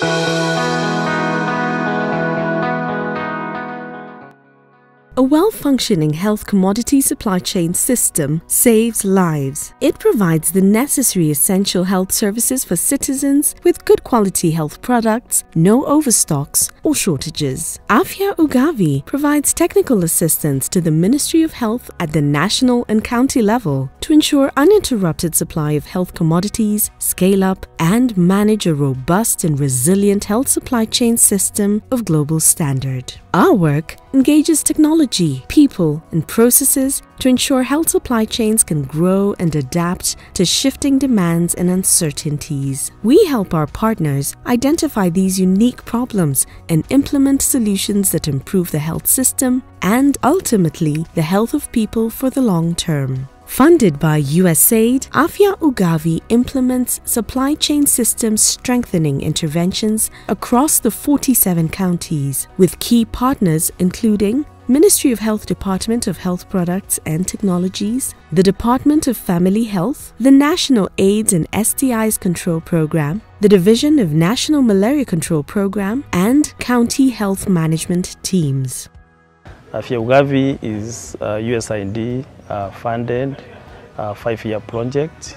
Thank you. A well-functioning health commodity supply chain system saves lives. It provides the necessary essential health services for citizens with good quality health products, no overstocks or shortages. Afya Ugavi provides technical assistance to the Ministry of Health at the national and county level to ensure uninterrupted supply of health commodities, scale up and manage a robust and resilient health supply chain system of global standard. Our work engages technology, people, and processes to ensure health supply chains can grow and adapt to shifting demands and uncertainties. We help our partners identify these unique problems and implement solutions that improve the health system and ultimately the health of people for the long term. Funded by USAID, Afya Ugavi implements supply chain systems strengthening interventions across the 47 counties, with key partners including Ministry of Health Department of Health Products and Technologies, the Department of Family Health, the National AIDS and STIs Control Program, the Division of National Malaria Control Program, and county health management teams. Afya Ugavi is a usid uh, funded uh, five-year project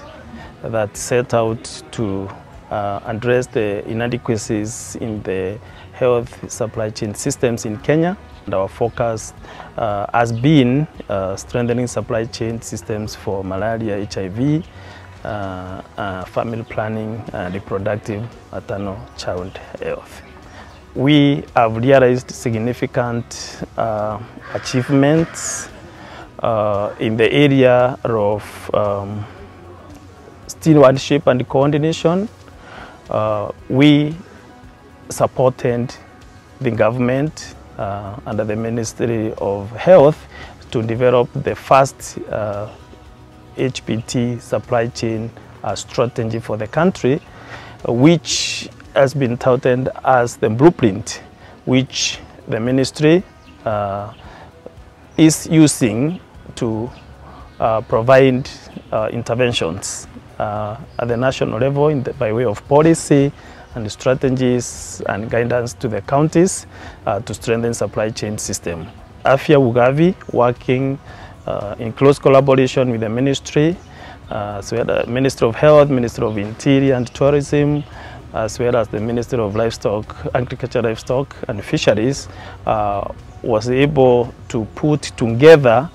that set out to uh, address the inadequacies in the health supply chain systems in Kenya. And our focus uh, has been uh, strengthening supply chain systems for malaria, HIV, uh, uh, family planning, and reproductive maternal child health we have realized significant uh, achievements uh, in the area of um, stewardship and coordination. Uh, we supported the government uh, under the Ministry of Health to develop the first HPT uh, supply chain uh, strategy for the country, which has been touted as the blueprint which the ministry uh, is using to uh, provide uh, interventions uh, at the national level the, by way of policy and strategies and guidance to the counties uh, to strengthen supply chain system. Afya Ugavi working uh, in close collaboration with the ministry, so we had the Ministry of Health, Ministry of Interior and Tourism, as well as the Ministry of Livestock, Agriculture, Livestock and Fisheries uh, was able to put together,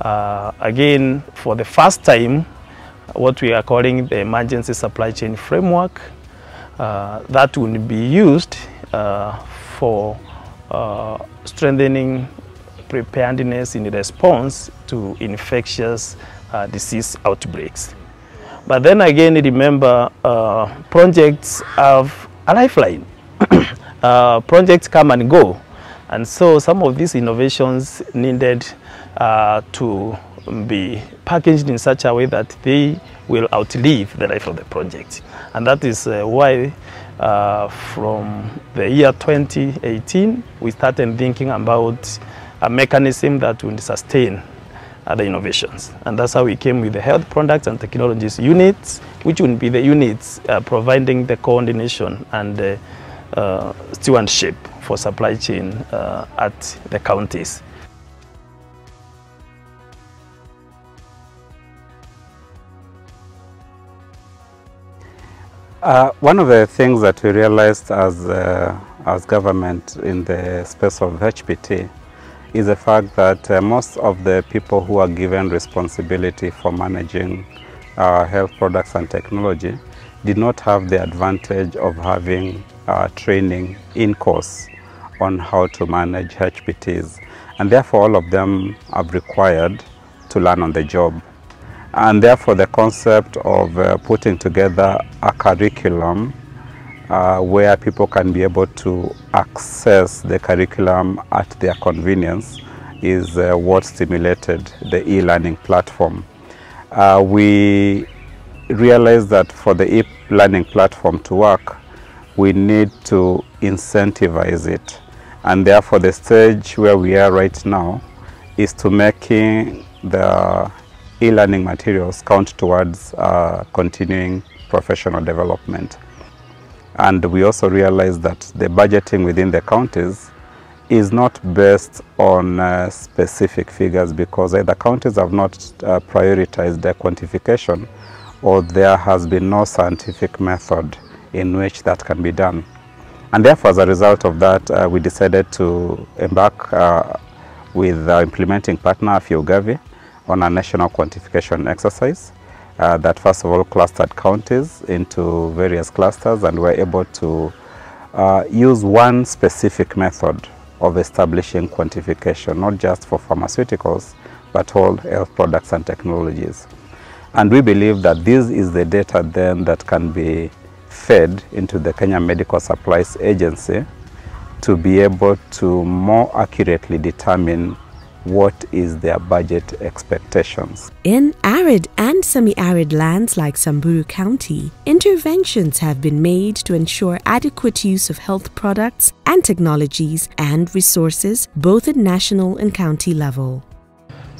uh, again, for the first time, what we are calling the Emergency Supply Chain Framework uh, that will be used uh, for uh, strengthening preparedness in response to infectious uh, disease outbreaks. But then again, remember, uh, projects have a lifeline. uh, projects come and go. And so some of these innovations needed uh, to be packaged in such a way that they will outlive the life of the project. And that is uh, why uh, from the year 2018, we started thinking about a mechanism that will sustain other innovations. And that's how we came with the health products and technologies units, which would be the units uh, providing the coordination and the uh, stewardship for supply chain uh, at the counties. Uh, one of the things that we realized as, uh, as government in the space of HPT is the fact that uh, most of the people who are given responsibility for managing uh, health products and technology did not have the advantage of having uh, training in course on how to manage HPTs. And therefore, all of them are required to learn on the job. And therefore, the concept of uh, putting together a curriculum uh, where people can be able to access the curriculum at their convenience is uh, what stimulated the e-learning platform. Uh, we realized that for the e-learning platform to work, we need to incentivize it. And therefore the stage where we are right now is to making the e-learning materials count towards uh, continuing professional development. And we also realized that the budgeting within the counties is not based on uh, specific figures because either counties have not uh, prioritized their quantification or there has been no scientific method in which that can be done. And therefore, as a result of that, uh, we decided to embark uh, with our implementing partner, Afya Ugavi, on a national quantification exercise uh, that first of all clustered counties into various clusters and were able to uh, use one specific method of establishing quantification, not just for pharmaceuticals, but all health products and technologies. And we believe that this is the data then that can be fed into the Kenya Medical Supplies Agency to be able to more accurately determine what is their budget expectations. In arid and semi-arid lands like Samburu County, interventions have been made to ensure adequate use of health products and technologies and resources both at national and county level.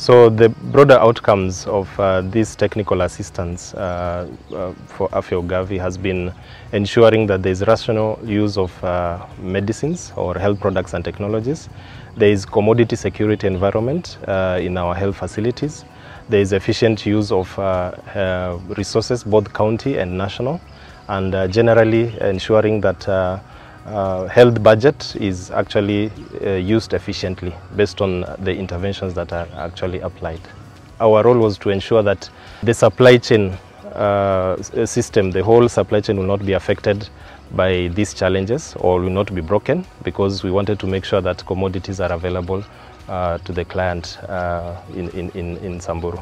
So the broader outcomes of uh, this technical assistance uh, uh, for Afya Ugavi has been ensuring that there is rational use of uh, medicines or health products and technologies. There is commodity security environment uh, in our health facilities. There is efficient use of uh, resources, both county and national, and generally ensuring that uh, health budget is actually uh, used efficiently based on the interventions that are actually applied. Our role was to ensure that the supply chain uh, system, the whole supply chain will not be affected by these challenges or will not be broken because we wanted to make sure that commodities are available uh, to the client uh, in, in, in, Samburu.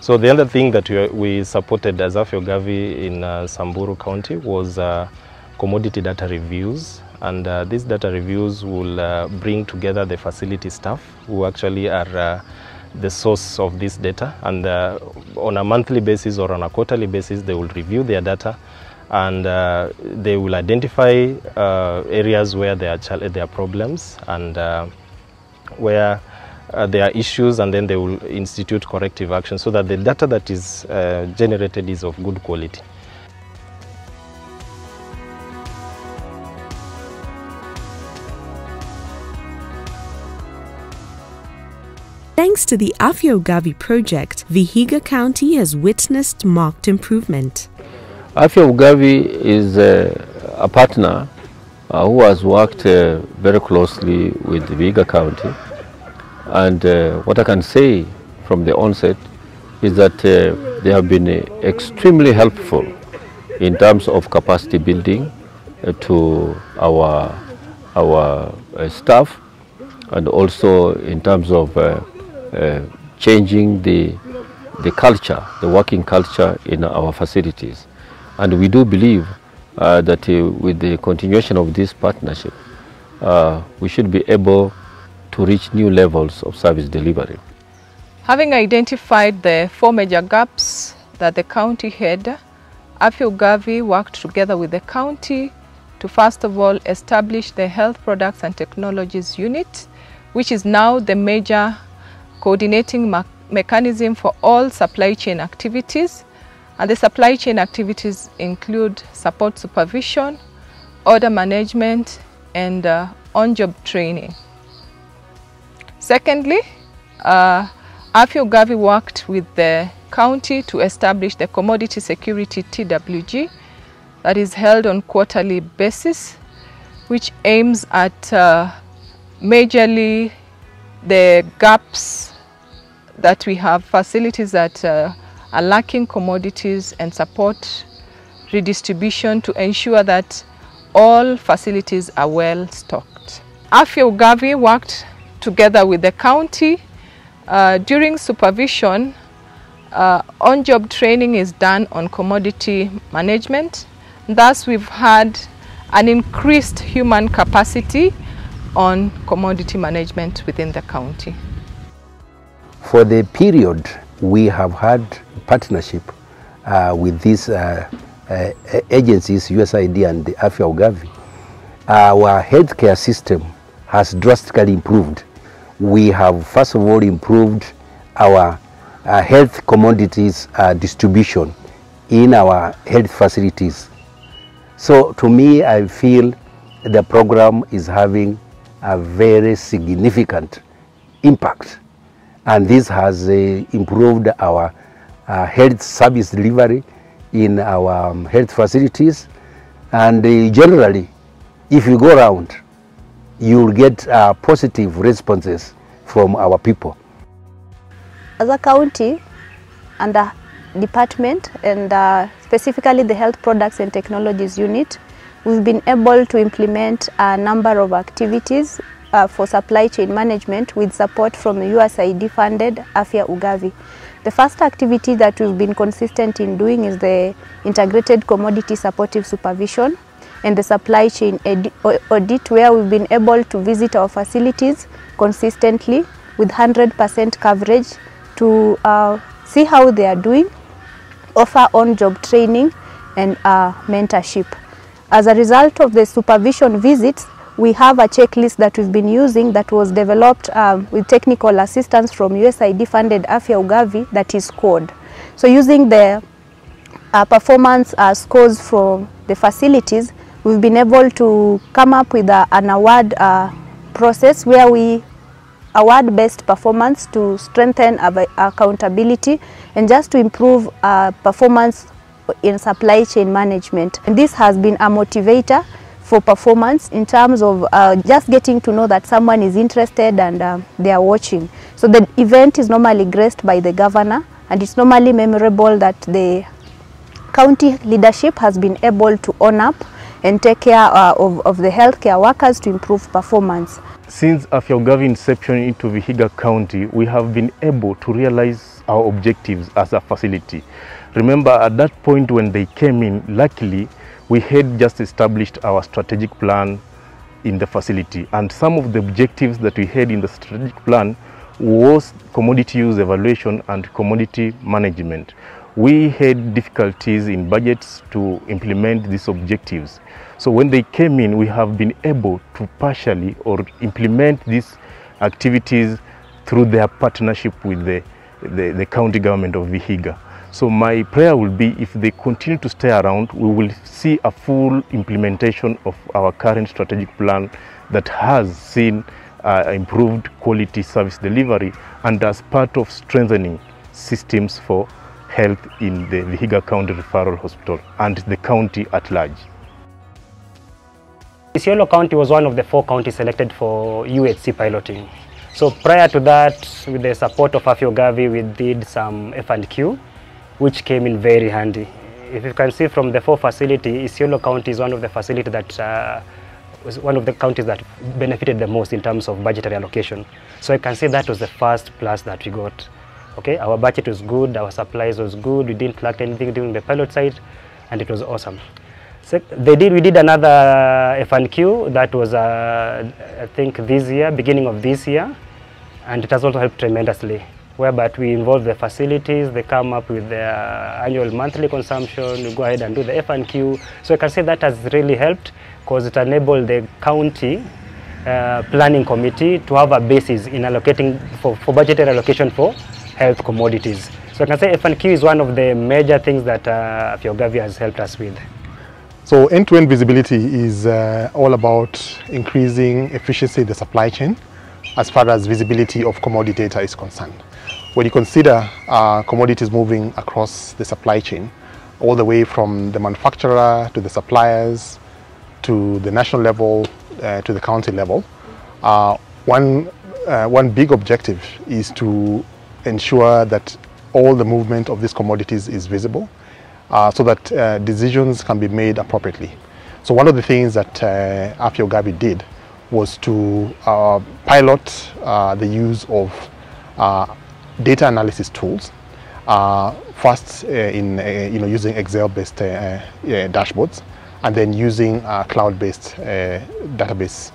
So the other thing that we, supported as Afya Ugavi in uh, Samburu County was commodity data reviews and uh, these data reviews will uh, bring together the facility staff who actually are uh, the source of this data and uh, on a monthly basis or on a quarterly basis they will review their data and uh, they will identify uh, areas where there are, there are problems and where there are issues and then they will institute corrective action so that the data that is generated is of good quality. Thanks to the Afya Ugavi project, Vihiga County has witnessed marked improvement. Afya Ugavi is uh, a partner uh, who has worked uh, very closely with Vihiga County. And uh, what I can say from the onset is that uh, they have been uh, extremely helpful in terms of capacity building to our, our staff and also in terms of uh, changing the, the culture, the working culture in our facilities. And we do believe uh, that uh, with the continuation of this partnership, uh, we should be able to reach new levels of service delivery. Having identified the four major gaps that the county had, Afya Ugavi worked together with the county to first of all establish the Health Products and Technologies Unit, which is now the major coordinating mechanism for all supply chain activities. And the supply chain activities include support supervision, order management, and uh, on-job training. Secondly, uh, Afya Ugavi worked with the county to establish the Commodity Security TWG that is held on quarterly basis, which aims at uh, majorly the gaps that we have facilities that uh, are lacking commodities and support redistribution to ensure that all facilities are well stocked. Afya Ugavi worked together with the county. Uh, during supervision, uh, on-job training is done on commodity management. Thus, we've had an increased human capacity on commodity management within the county. For the period we have had partnership uh, with these uh, uh, agencies, USAID and the Afya Ugavi, our healthcare system has drastically improved. We have first of all improved our uh, health commodities uh, distribution in our health facilities. So to me, I feel the program is having a very significant impact. And this has uh, improved our uh, health service delivery in our um, health facilities. And uh, generally, if you go around, you'll get uh, positive responses from our people. As a county and a department and uh, specifically the Health Products and Technologies Unit, we've been able to implement a number of activities uh, for supply chain management with support from the USAID funded Afya Ugavi. The first activity that we've been consistent in doing is the integrated commodity supportive supervision and the supply chain audit where we've been able to visit our facilities consistently with 100% coverage to uh, see how they are doing, offer on-job training and uh, mentorship. As a result of the supervision visits, we have a checklist that we've been using that was developed um, with technical assistance from USAID funded Afya Ugavi that is scored. So using the uh, performance uh, scores from the facilities, we've been able to come up with a, an award uh, process where we award best performance to strengthen our accountability and just to improve uh, performance in supply chain management. And this has been a motivator for performance in terms of uh, just getting to know that someone is interested and uh, they are watching. So the event is normally graced by the governor and it's normally memorable that the county leadership has been able to own up and take care uh, of, of the healthcare workers to improve performance. Since Afya Ugavi inception into Vihiga County, we have been able to realize our objectives as a facility. Remember at that point when they came in, luckily we had just established our strategic plan in the facility and some of the objectives that we had in the strategic plan was commodity use evaluation and commodity management. We had difficulties in budgets to implement these objectives. So when they came in, we have been able to partially or implement these activities through their partnership with the, the, the county government of Vihiga. So my prayer will be if they continue to stay around, we will see a full implementation of our current strategic plan that has seen uh, improved quality service delivery and as part of strengthening systems for health in the Vihiga County Referral Hospital and the county at large. Isiolo County was one of the four counties selected for UHC piloting. So prior to that, with the support of Afya Ugavi, we did some F&Q, which came in very handy. If you can see from the four facility, Isiolo County is one of the facility that uh, was one of the counties that benefited the most in terms of budgetary allocation. So I can say that was the first plus that we got. Okay, our budget was good, our supplies was good, we didn't lack anything during the pilot site, and it was awesome. So they did, we did another FNQ that was, uh, I think, this year, beginning of this year, and it has also helped tremendously. Whereby we involve the facilities, they come up with their annual monthly consumption, we go ahead and do the FNQ. So I can say that has really helped because it enabled the county uh, planning committee to have a basis in allocating for, for budgetary allocation for health commodities. So I can say FNQ is one of the major things that uh, Afya has helped us with. So end-to-end -end visibility is uh, all about increasing efficiency in the supply chain as far as visibility of commodity data is concerned. When you consider uh, commodities moving across the supply chain, all the way from the manufacturer to the suppliers to the national level uh, to the county level, uh, one, uh, one big objective is to ensure that all the movement of these commodities is visible uh, so that uh, decisions can be made appropriately. So one of the things that uh, Afya Ugavi did was to pilot the use of data analysis tools. Uh, first in uh, you know using Excel-based uh, uh, dashboards, and then using cloud-based database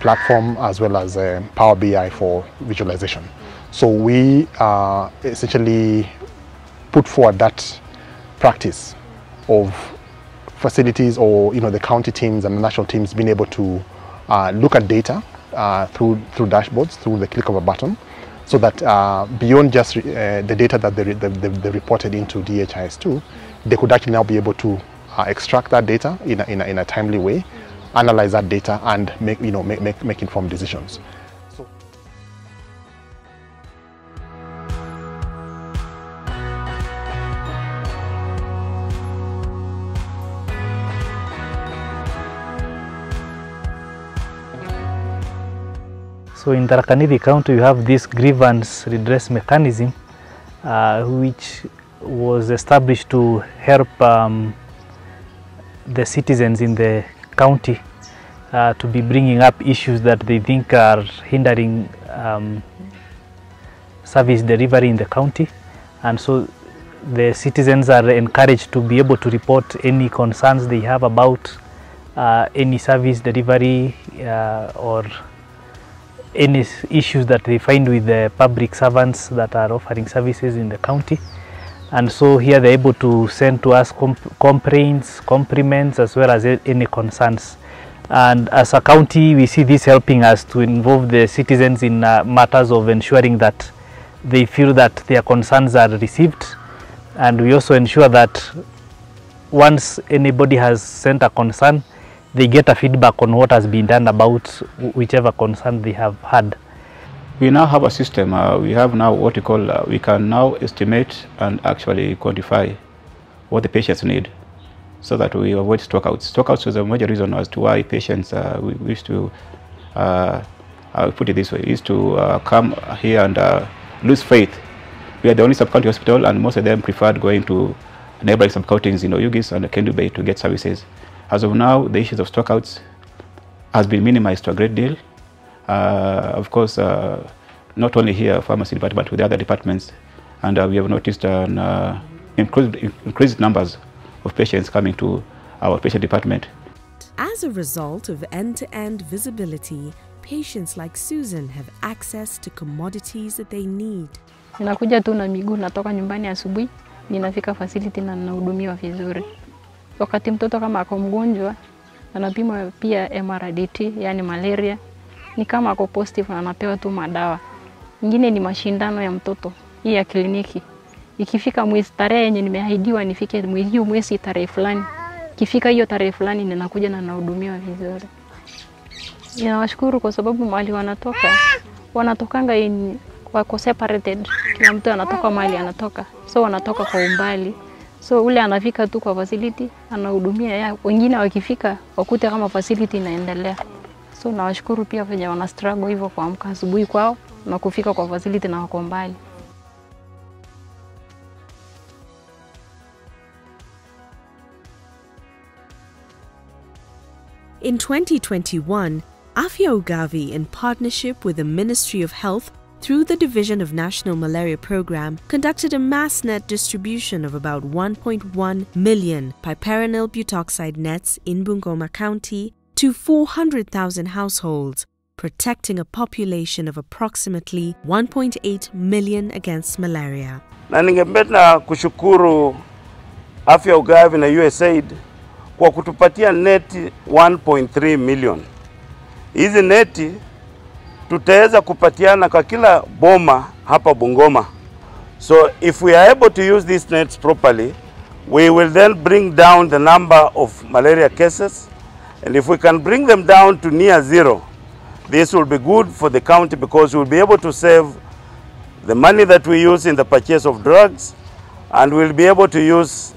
platform as well as um, Power BI for visualization. So we essentially put forward that practice of facilities or you know the county teams and the national teams being able to uh, look at data uh, through through dashboards through the click of a button so that uh, beyond just uh, the data that they, they, they, reported into DHIS2 they could actually now be able to uh, extract that data in a, in, a, in a timely way, analyze that data, and make you know make make, make informed decisions. So in Tharaka County, you have this grievance redress mechanism, uh, which was established to help um, the citizens in the county uh, to be bringing up issues that they think are hindering um, service delivery in the county. And so the citizens are encouraged to be able to report any concerns they have about uh, any service delivery uh, or any issues that they find with the public servants that are offering services in the county. And so here they're able to send to us comp complaints, compliments, as well as any concerns. And as a county, we see this helping us to involve the citizens in uh, matters of ensuring that they feel that their concerns are received. And we also ensure that once anybody has sent a concern, they get a feedback on what has been done about whichever concern they have had. We now have a system, uh, we have now what we call, uh, we can now estimate and actually quantify what the patients need so that we avoid stockouts. Stockouts is a major reason as to why patients uh, we to, uh, I'll put it this way, used to uh, come here and uh, lose faith. We are the only sub-county hospital and most of them preferred going to neighboring sub-counties, you know, Oyugis and Kendu Bay to get services. As of now, the issues of stockouts has been minimized to a great deal. Uh, of course, uh, not only here, pharmacy department, but with the other departments. And uh, we have noticed an uh, increased, increased numbers of patients coming to our patient department. As a result of end-to-end -end visibility, patients like Susan have access to commodities that they need. Ninakuja tu na miguu, natoka nyumbani asubuhi, ninafika facility na ninahudumiwa vizuri. Wakati mtoto kama ako mgonjwa, anapimwa pia MRDT, yani malaria, ni kama ako positive na anapewa tu madawa. Ingine ni mashindano ya mtoto, hii ya kliniki. Ikifika mwezi tarehe yenye nimeahidiwa nifike mwezi hiyo mwezi tarehe fulani, ikifika hiyo tarehe fulani ninakuja na nahudumiwa vizuri. Ninawashukuru kwa sababu mahali wanatoka wanatokanga in, wako separated, kila mtu anatoka mahali anatoka, so wanatoka kwa umbali so ule anafika tu kwa facility anahudumia ya wengine wakifika wakute kama facility inaendelea. So nawashukuru pia venye wana struggle hivyo kuamka asubuhi kwao na kufika kwa facility na wako mbali. In 2021, Afya Ugavi, in partnership with the Ministry of Health through the Division of National Malaria Program, conducted a mass net distribution of about 1.1 million piperonyl butoxide nets in Bungoma County to 400,000 households, protecting a population of approximately 1.8 million against malaria. Na kushukuru Afya Ugavi na USAID kwa kutupatia neti 1.3 million. Hizi neti tutaweza kupatiana kwa kila boma hapa Bungoma. So if we are able to use these nets properly, we will then bring down the number of malaria cases. And if we can bring them down to near zero, this will be good for the county because we'll be able to save the money that we use in the purchase of drugs and we'll be able to use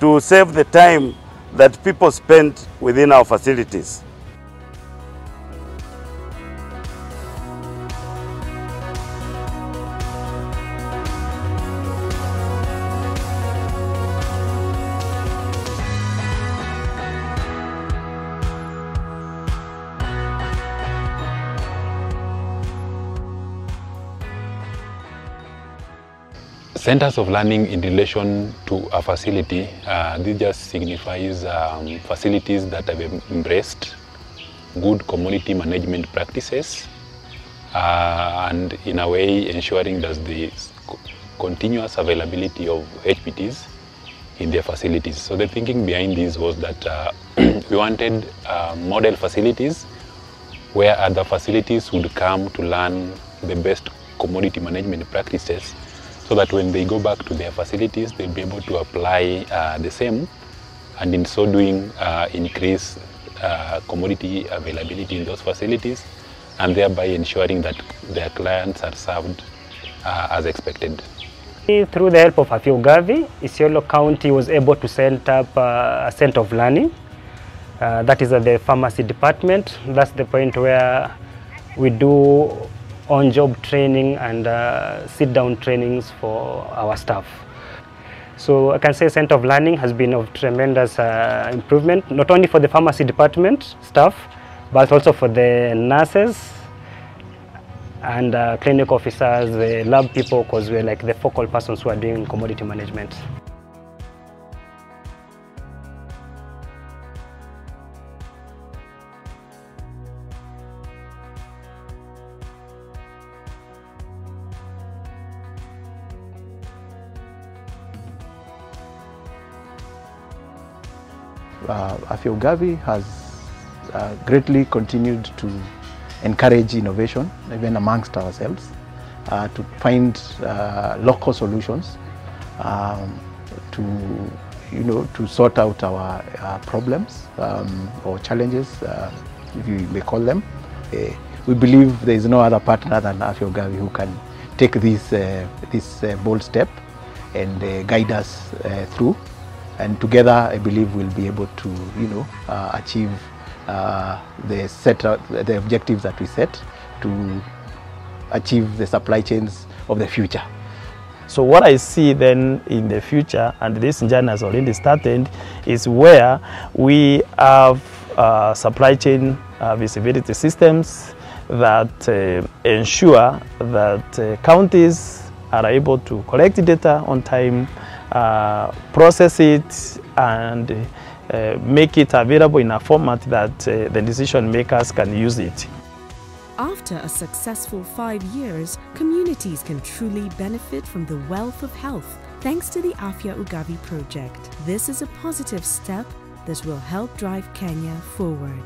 to save the time that people spend within our facilities. Centers of learning in relation to a facility, uh, this just signifies um, facilities that have embraced good commodity management practices uh, and in a way ensuring that the continuous availability of HPTs in their facilities. So the thinking behind this was that uh, we wanted uh, model facilities where other facilities would come to learn the best commodity management practices so that when they go back to their facilities, they'll be able to apply uh, the same and in so doing uh, increase uh, commodity availability in those facilities and thereby ensuring that their clients are served uh, as expected. Through the help of Afya Ugavi, Isiolo County was able to set up uh, a center of learning. Uh, that is at the pharmacy department. That's the point where we do on-job training and uh, sit-down trainings for our staff. So I can say Center of Learning has been of tremendous uh, improvement, not only for the pharmacy department staff, but also for the nurses and uh, clinic officers, the lab people, because we're like the focal persons who are doing commodity management. Uh, Afya Ugavi has uh, greatly continued to encourage innovation, even amongst ourselves, uh, to find uh, local solutions um, to, you know, to sort out our uh, problems um, or challenges, uh, if you may call them. we believe there is no other partner than Afya Ugavi who can take this, this bold step and guide us through and together I believe we'll be able to you know uh, achieve uh, the set uh, the objectives that we set to achieve the supply chains of the future. So what I see then in the future, and this journey has already started, is where we have uh, supply chain uh, visibility systems that uh, ensure that counties are able to collect data on time, uh, process it and uh, make it available in a format that uh, the decision makers can use it. After a successful five years, communities can truly benefit from the wealth of health thanks to the Afya Ugavi project. This is a positive step that will help drive Kenya forward.